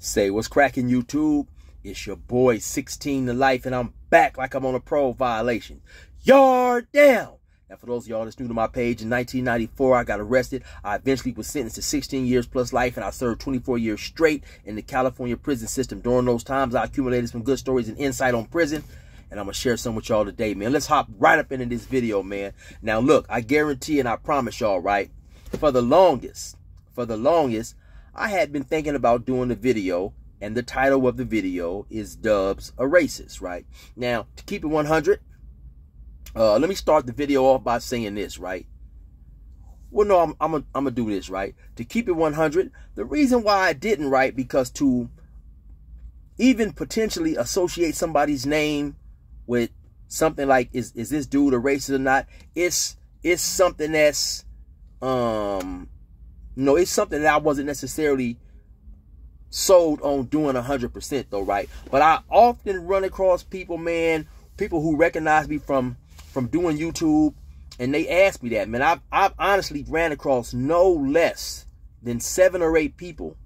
Say what's cracking YouTube? It's your boy 16 to life and I'm back like I'm on a pro violation. Yard down. Now for those of y'all that's new to my page, in 1994 I got arrested. I eventually was sentenced to 16 years plus life and I served 24 years straight in the California prison system. During those times I accumulated some good stories and insight on prison and I'm gonna share some with y'all today, man. Let's hop right up into this video, man. Now look, I guarantee and I promise y'all, right? For the longest, for the longest, I had been thinking about doing a video, and the title of the video is Dubs a Racist, right? Now, to keep it 100, uh, let me start the video off by saying this, right? Well, no, I'm, I'm gonna do this, right? To keep it 100, the reason why I didn't, right, because to even potentially associate somebody's name with something like, is, is this dude a racist or not? It's, it's something that's, um, you know, it's something that I wasn't necessarily sold on doing 100% though, right? But I often run across people, man, people who recognize me from from doing YouTube and they ask me that, man. I've, I've honestly ran across no less than seven or eight people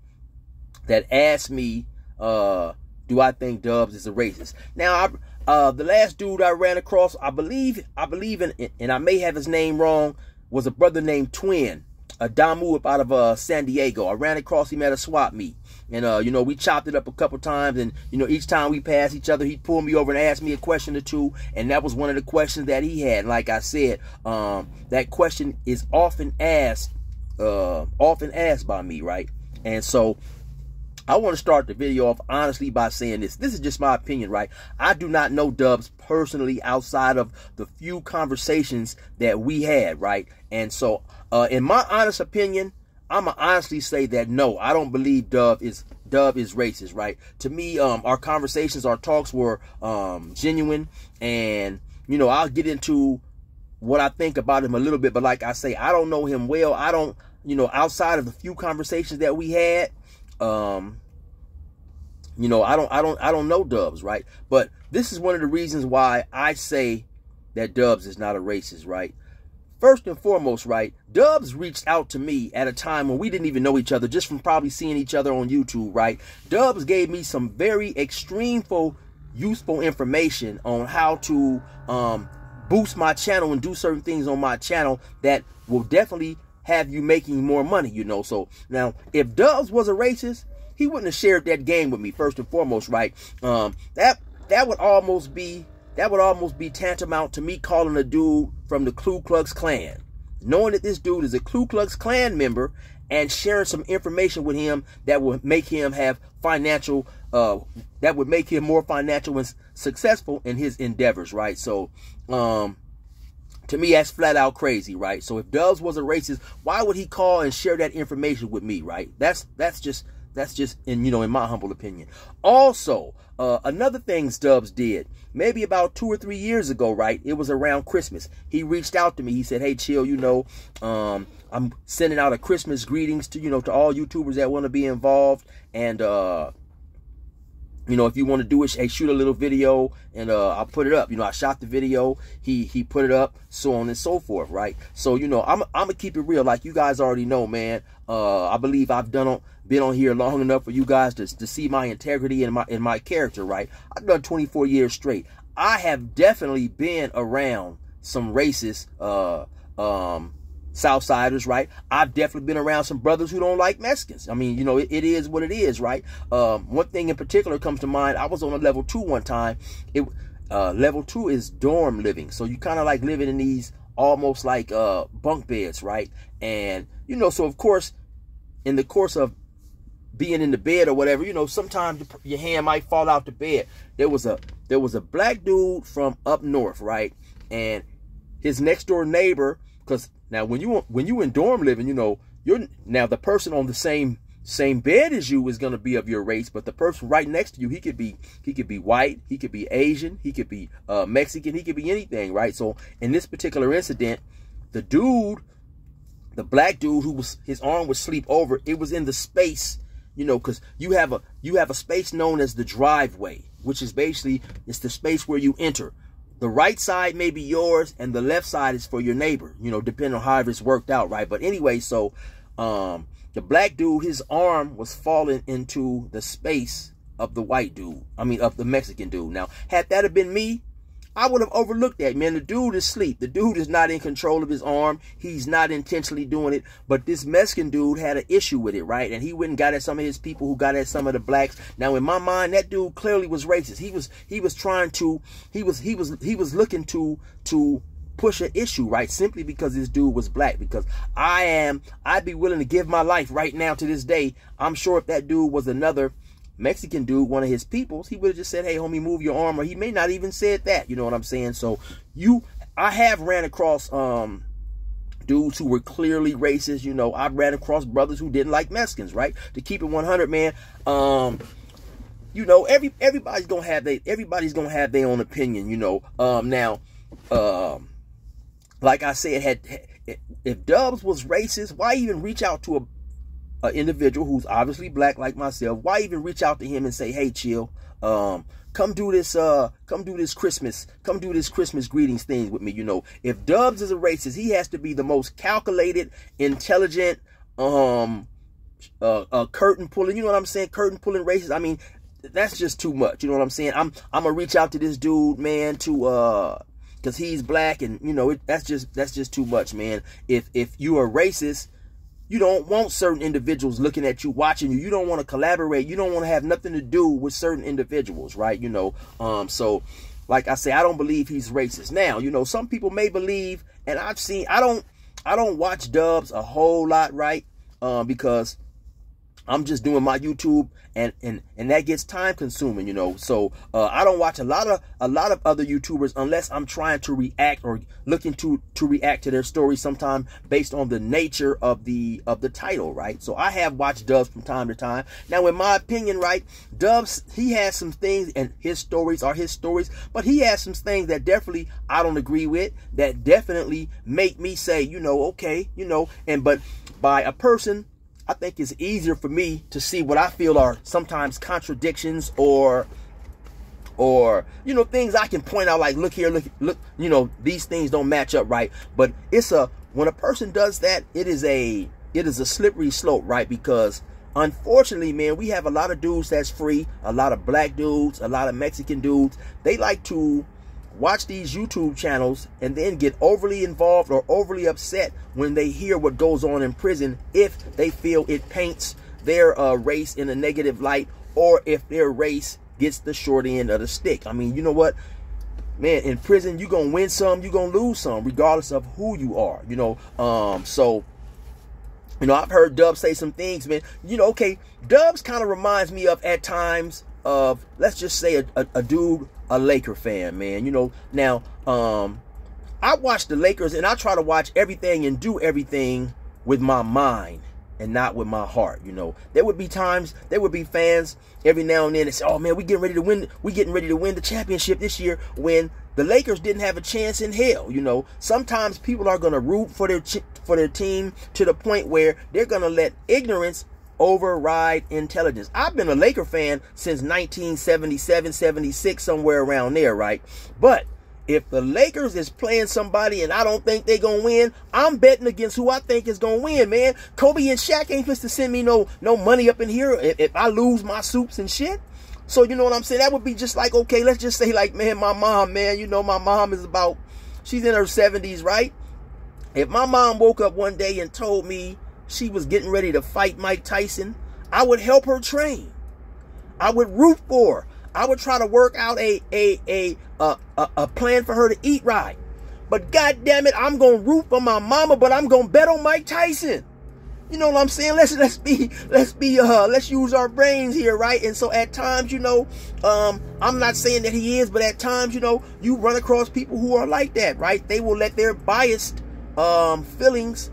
that ask me, uh, do I think Dubs is a racist? Now, I, uh, the last dude I ran across, I believe, I believe in, and I may have his name wrong, was a brother named Twin a Damu up out of uh, San Diego. I ran across him at a swap meet. And, uh, you know, we chopped it up a couple times. And, you know, each time we passed each other, he'd pull me over and ask me a question or two. And that was one of the questions that he had. Like I said, um, that question is often asked, uh, often asked by me, right? And so I want to start the video off honestly by saying this. This is just my opinion, right? I do not know Dubs personally outside of the few conversations that we had, right? And so uh, in my honest opinion, I'm gonna honestly say that no, I don't believe Dub is Dub is racist, right? To me, um, our conversations, our talks were um, genuine, and you know, I'll get into what I think about him a little bit, but like I say, I don't know him well. I don't, you know, outside of the few conversations that we had, um, you know, I don't, I don't, I don't know Dubs, right? But this is one of the reasons why I say that Dubs is not a racist, right? First and foremost, right, Dubs reached out to me at a time when we didn't even know each other, just from probably seeing each other on YouTube, right? Dubs gave me some very extremeful, useful information on how to um, boost my channel and do certain things on my channel that will definitely have you making more money, you know. So now, if Dubs was a racist, he wouldn't have shared that game with me, first and foremost, right? Um, that that would almost be that would almost be tantamount to me calling a dude from the Ku Klux Klan, knowing that this dude is a Ku Klux Klan member and sharing some information with him that would make him have financial, uh, that would make him more financial and successful in his endeavors, right? So, um, to me, that's flat out crazy, right? So if Dubs was a racist, why would he call and share that information with me, right? That's that's just that's just in you know in my humble opinion. Also, uh, another thing Dubs did maybe about two or three years ago, right? It was around Christmas. He reached out to me. He said, "Hey, chill, you know, um, I'm sending out a Christmas greetings to you know to all YouTubers that want to be involved, and uh, you know, if you want to do it, hey, shoot a little video and uh, I'll put it up. You know, I shot the video, he he put it up, so on and so forth, right? So, you know, I'm I'm gonna keep it real, like you guys already know, man. Uh, I believe I've done on been on here long enough for you guys to to see my integrity and my in my character, right? I've done 24 years straight. I have definitely been around some racist uh um Southsiders, right? I've definitely been around some brothers who don't like Mexicans. I mean, you know, it, it is what it is, right? Um, one thing in particular comes to mind. I was on a level two one time. It uh, level two is dorm living, so you kind of like living in these almost like uh, bunk beds, right? And you know, so of course, in the course of being in the bed or whatever, you know, sometimes your hand might fall out the bed. There was a there was a black dude from up north, right? And his next door neighbor, because now, when you when you in dorm living, you know you're now the person on the same same bed as you is going to be of your race, but the person right next to you, he could be he could be white, he could be Asian, he could be uh, Mexican, he could be anything, right? So in this particular incident, the dude, the black dude who was his arm was sleep over, it was in the space, you know, because you have a you have a space known as the driveway, which is basically it's the space where you enter the right side may be yours and the left side is for your neighbor, you know, depending on how it's worked out, right? But anyway, so um the black dude, his arm was falling into the space of the white dude. I mean, of the Mexican dude. Now, had that have been me, I would have overlooked that, man. The dude is asleep. The dude is not in control of his arm. He's not intentionally doing it. But this Mexican dude had an issue with it, right? And he went and got at some of his people who got at some of the blacks. Now, in my mind, that dude clearly was racist. He was he was trying to he was he was he was looking to to push an issue, right? Simply because this dude was black. Because I am, I'd be willing to give my life right now to this day. I'm sure if that dude was another Mexican dude, one of his peoples, he would have just said, hey, homie, move your arm. Or he may not even said that. You know what I'm saying? So you, I have ran across, um, dudes who were clearly racist. You know, I've ran across brothers who didn't like Mexicans, right? To keep it 100, man. Um, you know, every everybody's gonna have they everybody's gonna have their own opinion. You know, um, now, um, like I said, had if Dubs was racist, why even reach out to a an individual who's obviously black like myself, why even reach out to him and say, hey, chill, um, come do this, uh, come do this Christmas, come do this Christmas greetings thing with me. You know, if Dubs is a racist, he has to be the most calculated, intelligent, um, uh, uh curtain pulling, you know what I'm saying? Curtain pulling racist. I mean, that's just too much. You know what I'm saying? I'm, I'm gonna reach out to this dude, man, to, uh, cause he's black and, you know, it, that's just, that's just too much, man. If, if you are racist, you don't want certain individuals looking at you, watching you. You don't want to collaborate. You don't want to have nothing to do with certain individuals, right? You know, um, so like I say, I don't believe he's racist. Now, you know, some people may believe, and I've seen, I don't, I don't watch dubs a whole lot, right? Um, because I'm just doing my YouTube and and and that gets time consuming, you know. So uh, I don't watch a lot of a lot of other YouTubers unless I'm trying to react or looking to to react to their story sometime based on the nature of the of the title, right? So I have watched Dubs from time to time. Now, in my opinion, right, Dubs he has some things and his stories are his stories, but he has some things that definitely I don't agree with that definitely make me say, you know, okay, you know, and but by a person I think it's easier for me to see what I feel are sometimes contradictions or or you know things I can point out like look here look look you know these things don't match up right? But it's a when a person does that it is a it is a slippery slope right? Because unfortunately man we have a lot of dudes that's free a lot of black dudes a lot of Mexican dudes. They like to watch these YouTube channels and then get overly involved or overly upset when they hear what goes on in prison if they feel it paints their uh, race in a negative light or if their race gets the short end of the stick. I mean, you know what? Man, in prison, you're going to win some, you're going to lose some, regardless of who you are, you know. Um, so, you know, I've heard Dubs say some things, man. You know, okay, Dubs kind of reminds me of, at times, of, let's just say, a, a, a dude a Laker fan, man. You know, now um I watch the Lakers and I try to watch everything and do everything with my mind and not with my heart. You know, there would be times there would be fans every now and then that say, "Oh man, we getting ready to win. We getting ready to win the championship this year." When the Lakers didn't have a chance in hell. You know, sometimes people are gonna root for their for their team to the point where they're gonna let ignorance override intelligence. I've been a Laker fan since 1977, 76, somewhere around there, right? But if the Lakers is playing somebody and I don't think they're gonna win, I'm betting against who I think is gonna win, man. Kobe and Shaq ain't supposed to send me no no money up in here if, if I lose my soups and shit. So you know what I'm saying? That would be just like, okay, let's just say like, man, my mom, man, you know, my mom is about, she's in her 70s, right? If my mom woke up one day and told me she was getting ready to fight Mike Tyson, I would help her train. I would root for her. I would try to work out a a a a, a, a plan for her to eat right. But god damn it, I'm gonna root for my mama, but I'm gonna bet on Mike Tyson. You know what I'm saying? Let's let's be let's be uh let's use our brains here, right? And so at times, you know, um, I'm not saying that he is, but at times, you know, you run across people who are like that, right? They will let their biased um feelings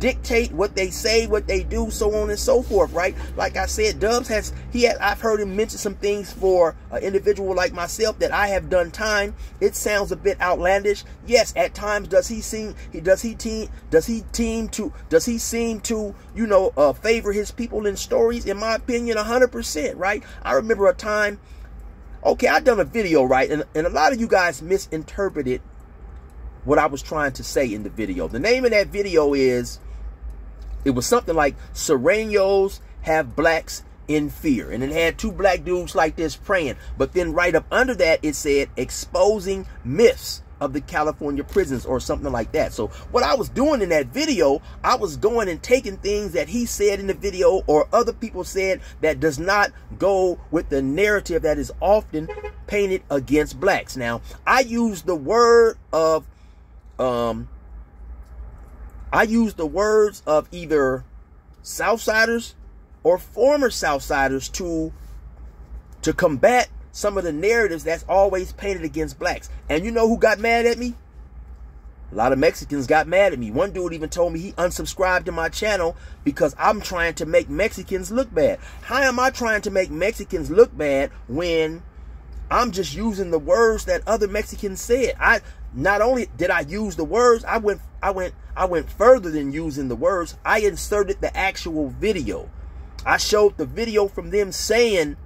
dictate what they say, what they do, so on and so forth, right? Like I said, Dubs has he I've heard him mention some things for an individual like myself that I have done time. It sounds a bit outlandish. Yes, at times does he seem he does he team does he team to does he seem to, you know, uh, favor his people in stories? In my opinion, hundred percent, right? I remember a time okay, I done a video, right? And, and a lot of you guys misinterpreted what I was trying to say in the video. The name of that video is it was something like Sureños have blacks in fear. And it had two black dudes like this praying. But then right up under that, it said exposing myths of the California prisons or something like that. So what I was doing in that video, I was going and taking things that he said in the video or other people said that does not go with the narrative that is often painted against blacks. Now, I use the word of um I use the words of either Southsiders or former Southsiders to to combat some of the narratives that's always painted against blacks. And you know who got mad at me? A lot of Mexicans got mad at me. One dude even told me he unsubscribed to my channel because I'm trying to make Mexicans look bad. How am I trying to make Mexicans look bad when I'm just using the words that other Mexicans said? I not only did I use the words, I went I went I went further than using the words. I inserted the actual video. I showed the video from them saying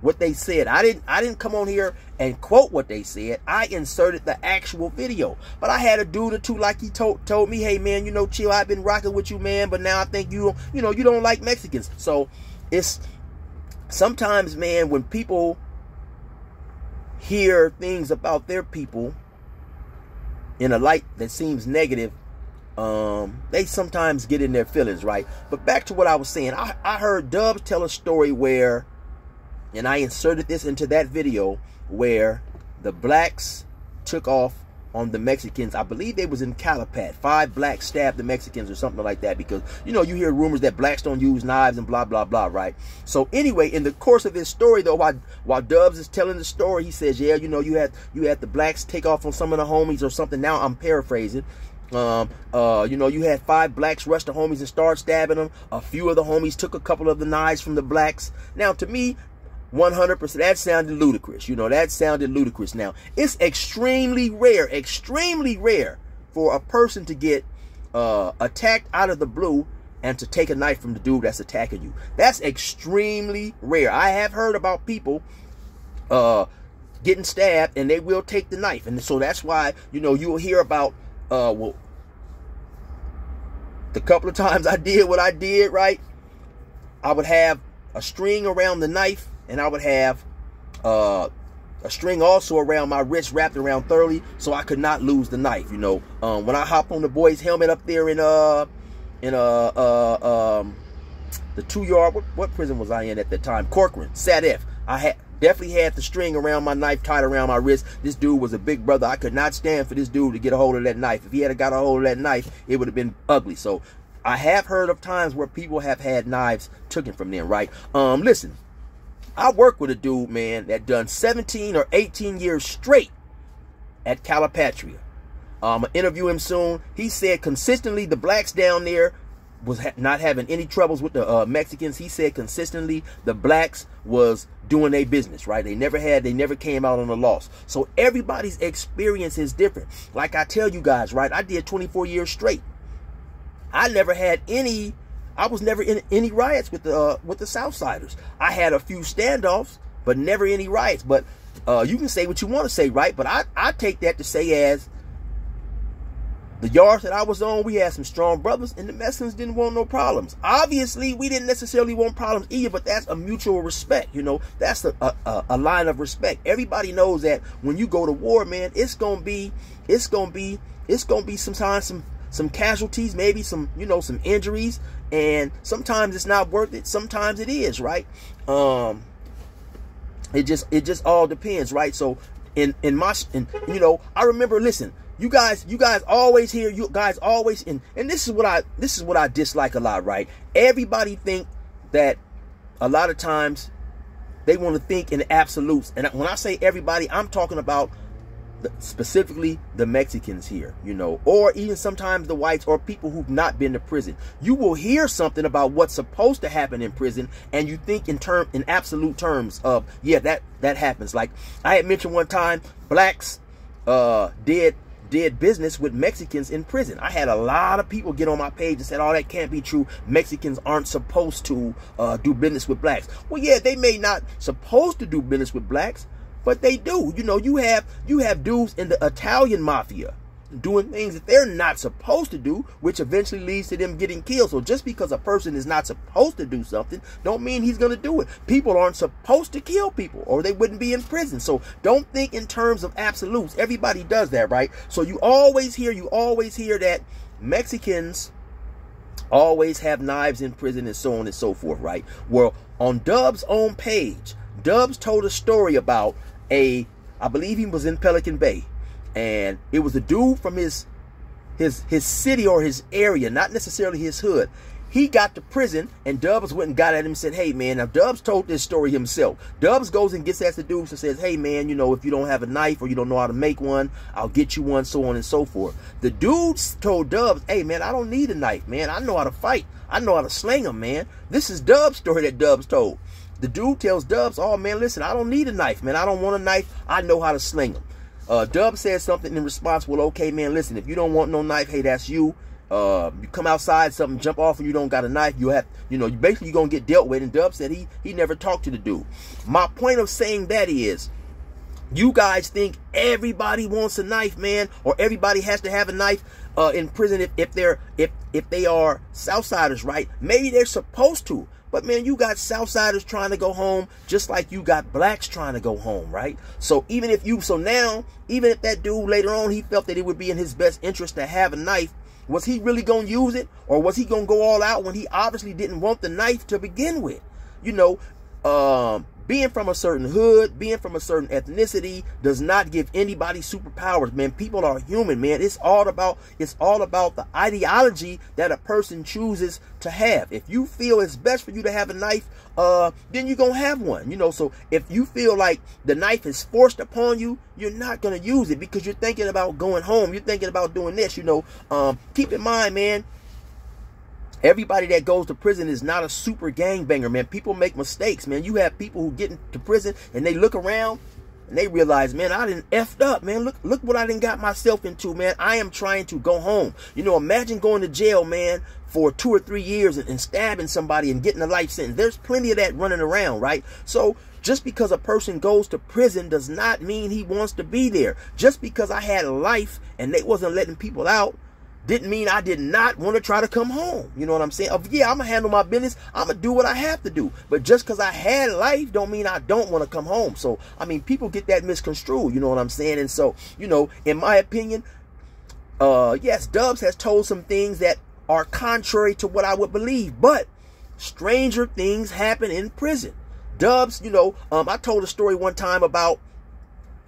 what they said. I didn't I didn't come on here and quote what they said. I inserted the actual video. But I had a dude or two like he told told me, "Hey man, you know, chill. I've been rocking with you, man, but now I think you you know, you don't like Mexicans." So, it's sometimes, man, when people hear things about their people in a light that seems negative, um, they sometimes get in their feelings, right? But back to what I was saying, I, I heard Dubs tell a story where and I inserted this into that video where the blacks took off on the Mexicans. I believe they was in Calipat. Five blacks stabbed the Mexicans or something like that because, you know, you hear rumors that blacks don't use knives and blah, blah, blah, right? So anyway, in the course of this story, though, while, while Dubs is telling the story, he says, yeah, you know, you had, you had the blacks take off on some of the homies or something. Now I'm paraphrasing. Um, uh, you know, you had five blacks rush the homies and start stabbing them. A few of the homies took a couple of the knives from the blacks. Now, to me, 100%. That sounded ludicrous. You know, that sounded ludicrous. Now, it's extremely rare, extremely rare for a person to get uh, attacked out of the blue and to take a knife from the dude that's attacking you. That's extremely rare. I have heard about people uh, getting stabbed and they will take the knife. And so that's why, you know, you'll hear about, uh, well, the couple of times I did what I did, right? I would have a string around the knife and I would have uh, a string also around my wrist wrapped around thoroughly so I could not lose the knife. You know, um, when I hop on the boy's helmet up there in uh in uh uh um the two yard what, what prison was I in at the time? Corcoran, SATF. I had definitely had the string around my knife tied around my wrist. This dude was a big brother. I could not stand for this dude to get a hold of that knife. If he had got a hold of that knife, it would have been ugly. So I have heard of times where people have had knives taken from them, right? Um, listen, I work with a dude, man, that done 17 or 18 years straight at Calipatria. I'm to interview him soon. He said consistently the blacks down there was ha not having any troubles with the uh, Mexicans. He said consistently the blacks was doing their business, right? They never had, they never came out on a loss. So everybody's experience is different. Like I tell you guys, right? I did 24 years straight. I never had any I was never in any riots with the uh, with the Southsiders. I had a few standoffs, but never any riots. But uh, you can say what you want to say, right? But I, I take that to say as the yards that I was on, we had some strong brothers, and the Mexicans didn't want no problems. Obviously, we didn't necessarily want problems either, but that's a mutual respect. You know, that's a, a, a line of respect. Everybody knows that when you go to war, man, it's gonna be, it's gonna be, it's gonna be sometimes some some casualties, maybe some, you know, some injuries, and sometimes it's not worth it. Sometimes it is, right? Um, it just it just all depends, right? So in in my in, you know, I remember. Listen, you guys, you guys always hear you guys always and and this is what I this is what I dislike a lot, right? Everybody think that a lot of times they want to think in absolutes, and when I say everybody, I'm talking about specifically the Mexicans here, you know, or even sometimes the whites or people who've not been to prison. You will hear something about what's supposed to happen in prison, and you think in term in absolute terms of yeah, that that happens. Like I had mentioned one time, blacks uh did did business with Mexicans in prison. I had a lot of people get on my page and said, "Oh, that can't be true. Mexicans aren't supposed to uh, do business with blacks." Well, yeah, they may not supposed to do business with blacks, but they do. You know, you have you have dudes in the Italian mafia doing things that they're not supposed to do, which eventually leads to them getting killed. So just because a person is not supposed to do something, don't mean he's going to do it. People aren't supposed to kill people or they wouldn't be in prison. So don't think in terms of absolutes. Everybody does that, right? So you always hear, you always hear that Mexicans always have knives in prison and so on and so forth, right? Well, on Dub's own page, Dubs told a story about a, I believe he was in Pelican Bay and it was a dude from his his his city or his area, not necessarily his hood. He got to prison and Dubs went and got at him and said, Hey man, now Dubs told this story himself. Dubs goes and gets at the dude and says, Hey man, you know, if you don't have a knife or you don't know how to make one, I'll get you one, so on and so forth. The dudes told Dubs, Hey man, I don't need a knife, man. I know how to fight. I know how to sling them, man. This is Dub's story that Dubs told. The dude tells Dubs, Oh man, listen, I don't need a knife, man. I don't want a knife. I know how to sling them. Uh, Dub said something in response. Well, okay, man, listen, if you don't want no knife, hey, that's you. Uh, you come outside, something jump off, and you don't got a knife. You have, you know, basically you're gonna get dealt with. And Dub said he he never talked to the dude. My point of saying that is, you guys think everybody wants a knife, man, or everybody has to have a knife uh, in prison if, if they're if if they are Southsiders, right? Maybe they're supposed to. But man, you got Southsiders trying to go home just like you got blacks trying to go home, right? So even if you, so now, even if that dude later on, he felt that it would be in his best interest to have a knife, was he really going to use it? Or was he going to go all out when he obviously didn't want the knife to begin with? You know, um, being from a certain hood, being from a certain ethnicity does not give anybody superpowers, man. People are human, man. It's all about it's all about the ideology that a person chooses to have. If you feel it's best for you to have a knife, uh, then you're gonna have one. You know, so if you feel like the knife is forced upon you, you're not gonna use it because you're thinking about going home. You're thinking about doing this. You know, um, keep in mind, man Everybody that goes to prison is not a super gangbanger, man. People make mistakes, man. You have people who get into prison and they look around and they realize, man, I didn't effed up, man. Look, look what I didn't got myself into, man. I am trying to go home. You know, imagine going to jail, man, for two or three years and, and stabbing somebody and getting a life sentence. There's plenty of that running around, right? So just because a person goes to prison does not mean he wants to be there. Just because I had a life and they wasn't letting people out didn't mean I did not want to try to come home. You know what I'm saying? Of yeah, I'm gonna handle my business. I'm gonna do what I have to do. But just because I had life, don't mean I don't want to come home. So I mean, people get that misconstrued. You know what I'm saying? And so, you know, in my opinion, uh, yes, Dubs has told some things that are contrary to what I would believe, but stranger things happen in prison. Dubs, you know, um, I told a story one time about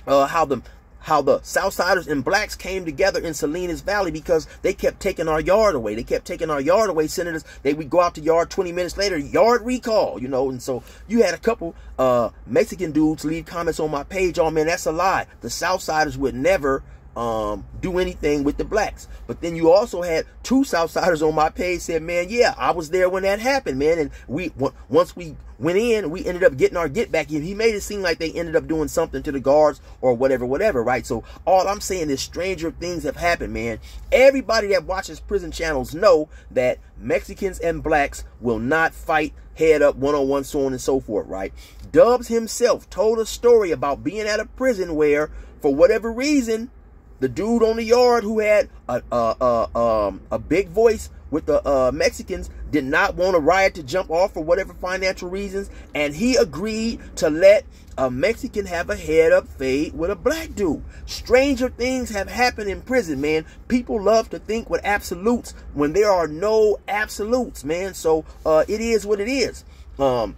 uh, how the how the Southsiders and blacks came together in Salinas Valley because they kept taking our yard away. They kept taking our yard away, senators. they would go out to yard 20 minutes later, yard recall, you know, and so you had a couple uh, Mexican dudes leave comments on my page, oh man, that's a lie. The Southsiders would never um, do anything with the blacks. But then you also had two Southsiders on my page said, man, yeah, I was there when that happened, man. And we, once we went in, we ended up getting our get back in. He made it seem like they ended up doing something to the guards or whatever, whatever, right? So all I'm saying is stranger things have happened, man. Everybody that watches prison channels know that Mexicans and blacks will not fight head up one-on-one, so on and so forth, right? Dubs himself told a story about being at a prison where, for whatever reason, the dude on the yard who had a a, a, um, a big voice with the uh, Mexicans did not want a riot to jump off for whatever financial reasons, and he agreed to let a Mexican have a head up fade with a black dude. Stranger things have happened in prison, man. People love to think with absolutes when there are no absolutes, man. So uh, it is what it is. Um,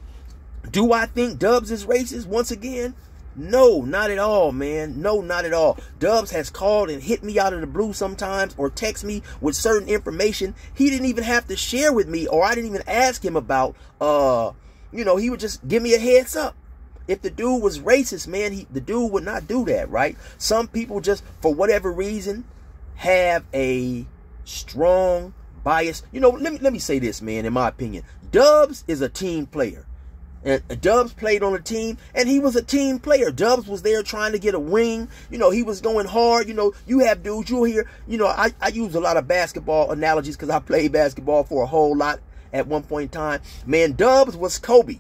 do I think Dubs is racist once again? No, not at all, man. No, not at all. Dubs has called and hit me out of the blue sometimes or text me with certain information he didn't even have to share with me or I didn't even ask him about. Uh, you know, he would just give me a heads up. If the dude was racist, man, he, the dude would not do that, right? Some people just, for whatever reason, have a strong bias. You know, let me, let me say this, man, in my opinion. Dubs is a team player. And Dubs played on the team, and he was a team player. Dubs was there trying to get a ring. You know, he was going hard. You know, you have dudes, you'll hear, you know, I, I use a lot of basketball analogies because I played basketball for a whole lot at one point in time. Man, Dubs was Kobe.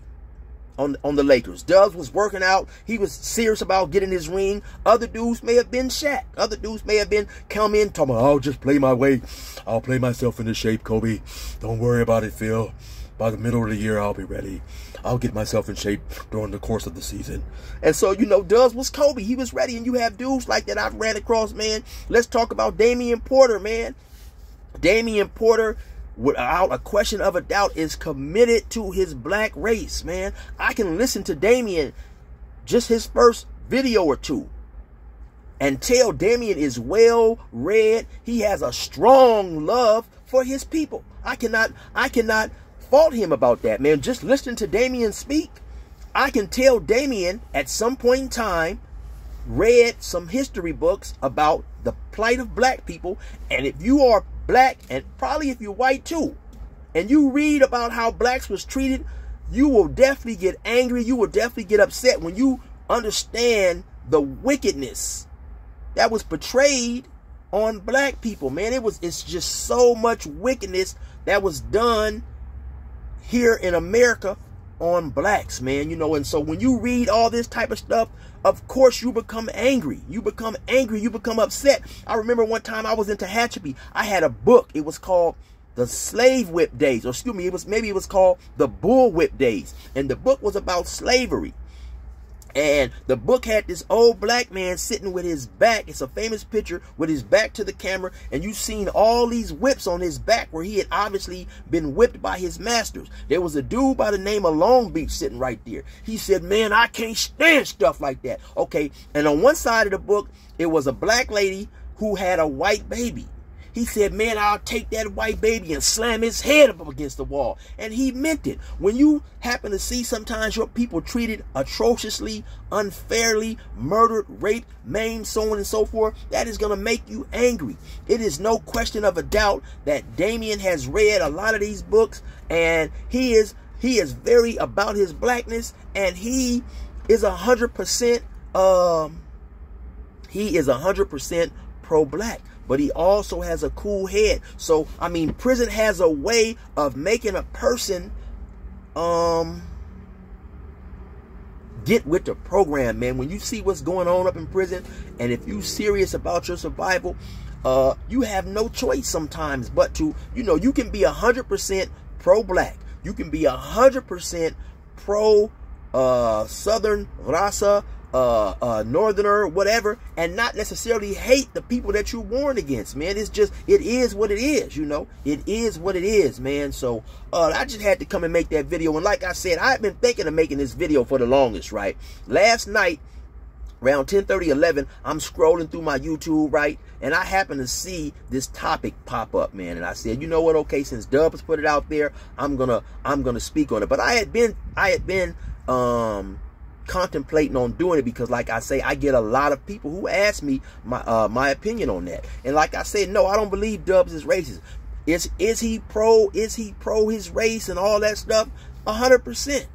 on on the Lakers. Dubs was working out. He was serious about getting his ring. Other dudes may have been Shaq. Other dudes may have been come in talking about, I'll just play my way. I'll play myself into shape, Kobe. Don't worry about it, Phil. By the middle of the year, I'll be ready. I'll get myself in shape during the course of the season. And so, you know, Dubs was Kobe. He was ready. And you have dudes like that I've ran across, man. Let's talk about Damian Porter, man. Damian Porter without a question of a doubt, is committed to his black race, man. I can listen to Damian, just his first video or two, and tell Damian is well read. He has a strong love for his people. I cannot, I cannot fault him about that, man. Just listening to Damian speak, I can tell Damian at some point in time read some history books about the plight of black people. And if you are black and probably if you're white too, and you read about how blacks was treated, you will definitely get angry. You will definitely get upset when you understand the wickedness that was portrayed on black people. Man, it was it's just so much wickedness that was done here in America on blacks, man. You know, and so when you read all this type of stuff, of course you become angry. You become angry. You become upset. I remember one time I was in Tehachapi. I had a book. It was called the slave whip days or excuse me it was maybe it was called the bull whip days and the book was about slavery and the book had this old black man sitting with his back. It's a famous picture with his back to the camera. And you've seen all these whips on his back where he had obviously been whipped by his masters. There was a dude by the name of Long Beach sitting right there. He said, man, I can't stand stuff like that. Okay. And on one side of the book, it was a black lady who had a white baby. He said, man, I'll take that white baby and slam his head up against the wall. And he meant it. When you happen to see sometimes your people treated atrociously, unfairly, murdered, raped, maimed, so on and so forth, that is going to make you angry. It is no question of a doubt that Damian has read a lot of these books and he is he is very about his blackness and he is a hundred percent um he is a hundred percent pro-black but he also has a cool head. So, I mean, prison has a way of making a person um get with the program, man. When you see what's going on up in prison, and if you serious about your survival, uh, you have no choice sometimes but to, you know, you can be a hundred percent pro-black. You can be a hundred percent pro uh, Southern Raza, uh, uh, northerner, whatever, and not necessarily hate the people that you warn against, man. It's just, it is what it is, you know? It is what it is, man. So, uh, I just had to come and make that video. And like I said, I've been thinking of making this video for the longest, right? Last night, around 10 30 11 i'm scrolling through my youtube right and i happen to see this topic pop up man and i said you know what okay since dubs put it out there i'm gonna i'm gonna speak on it but i had been i had been um contemplating on doing it because like I say I get a lot of people who ask me my uh, my opinion on that and like I said no I don't believe Dubs is racist is is he pro is he pro his race and all that stuff a hundred percent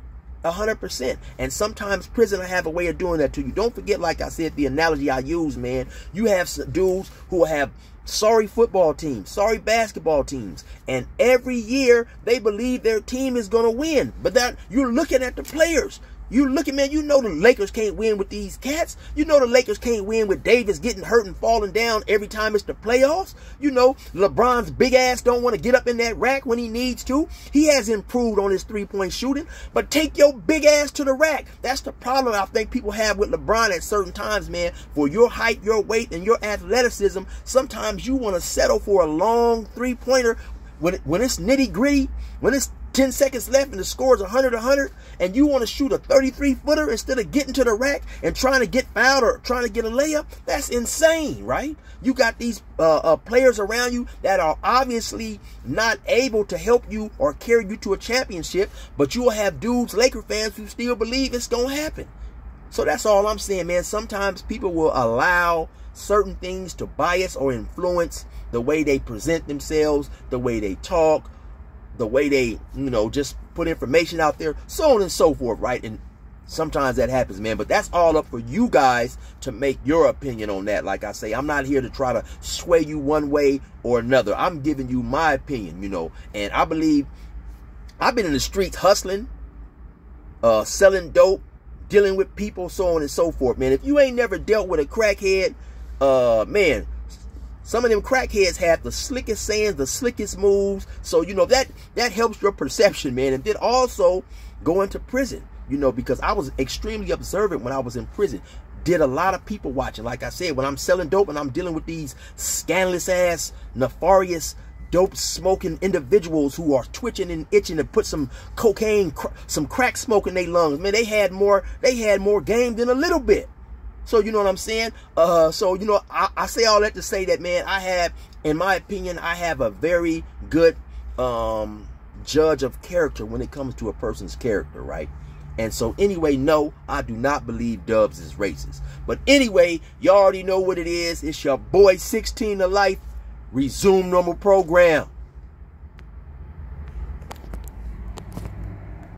a hundred percent and sometimes prison have a way of doing that to you don't forget like I said the analogy I use man you have dudes who have sorry football teams, sorry basketball teams. And every year they believe their team is going to win. But that you're looking at the players. You looking, man, you know the Lakers can't win with these cats. You know the Lakers can't win with Davis getting hurt and falling down every time it's the playoffs. You know LeBron's big ass don't want to get up in that rack when he needs to. He has improved on his three-point shooting, but take your big ass to the rack. That's the problem I think people have with LeBron at certain times, man. For your height, your weight, and your athleticism, sometimes you want to settle for a long three-pointer when, when it's nitty gritty, when it's 10 seconds left and the score is 100 100 and you want to shoot a 33 footer instead of getting to the rack and trying to get fouled or trying to get a layup? That's insane right? You got these uh, uh, players around you that are obviously not able to help you or carry you to a championship but you'll have dudes laker fans who still believe it's gonna happen. So that's all i'm saying man. Sometimes people will allow certain things to bias or influence the way they present themselves the way they talk the way they, you know, just put information out there, so on and so forth, right? And sometimes that happens, man. But that's all up for you guys to make your opinion on that. Like I say, I'm not here to try to sway you one way or another. I'm giving you my opinion, you know. And I believe I've been in the streets hustling uh, selling dope, dealing with people, so on and so forth, man. If you ain't never dealt with a crackhead, uh, man, some of them crackheads have the slickest sayings, the slickest moves. So, you know, that that helps your perception, man. And then also going to prison, you know, because I was extremely observant when I was in prison. Did a lot of people watching. Like I said, when I'm selling dope and I'm dealing with these scandalous ass, nefarious dope smoking individuals who are twitching and itching to put some cocaine, cr some crack smoke in their lungs. Man, they had more, they had more game than a little bit. So you know what I'm saying? Uh, so you know, I, I say all that to say that, man, I have, in my opinion, I have a very good um, judge of character when it comes to a person's character, right? And so anyway, no, I do not believe Dubs is racist. But anyway, you all already know what it is. It's your boy 16 to life. Resume normal program.